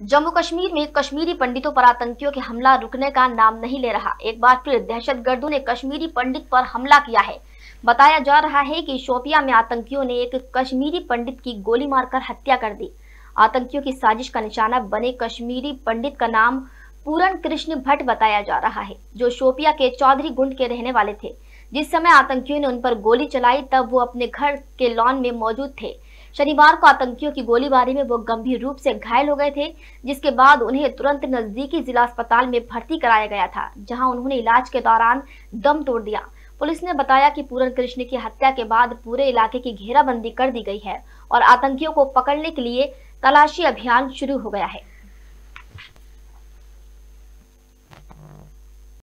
जम्मू कश्मीर में कश्मीरी पंडितों पर आतंकियों के हमला रुकने का नाम नहीं ले रहा। एक बार फिर दहशतगर्दों ने कश्मीरी पंडित पर हमला किया है। बताया जा रहा है कि शोपिया में आतंकियों ने एक कश्मीरी पंडित की गोली मारकर हत्या कर दी। आतंकियों की साजिश का निशाना बने कश्मीरी पंडित का नाम पूरन कृष्ण भट्ट बताया जा रहा है, जो शोपिया के चौधरी गुंड के रहने वाले थे। जिस समय आतंकियों ने उन पर गोली चलाई, तब वो अपने घर के लॉन में मौजूद थे। शनिवार को आतंकियों की गोलीबारी में वो गंभीर रूप से घायल हो गए थे, जिसके बाद उन्हें तुरंत नजदीकी जिला अस्पताल में भर्ती कराया गया था, जहाँ उन्होंने इलाज के दौरान दम तोड़ दिया। पुलिस ने बताया कि पूरन कृष्ण की हत्या के बाद पूरे इलाके की घेराबंदी कर दी गई है और आतंकियों को पकड़ने के लिए तलाशी अभियान शुरू हो गया है।